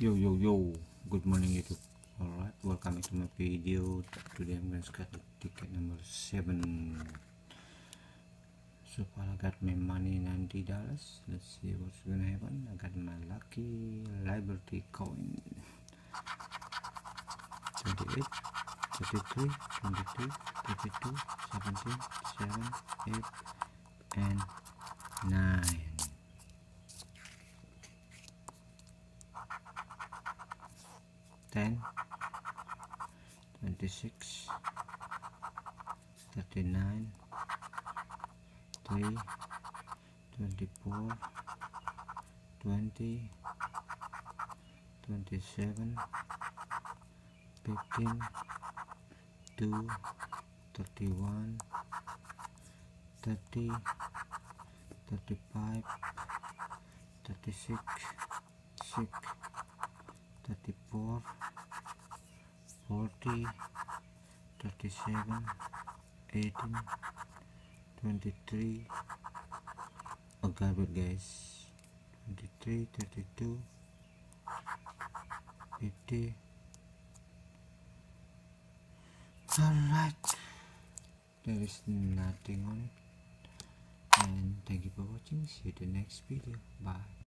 Yo yo yo, good morning YouTube. Alright, welcome to my video. Today I'm gonna start the ticket number seven. So far I got my money ninety dollars. Let's see what's gonna happen. I got my lucky Liberty coin. 28, 33, 22, 32, 17, 7, 8, and 9. 10 26 39 3 24 20 27 15 2 31 30 35 36 6 34 40 37 18 23 oh god but guys 23 32 50 alright. There is nothing on it. And thank you for watching. See you the next video. Bye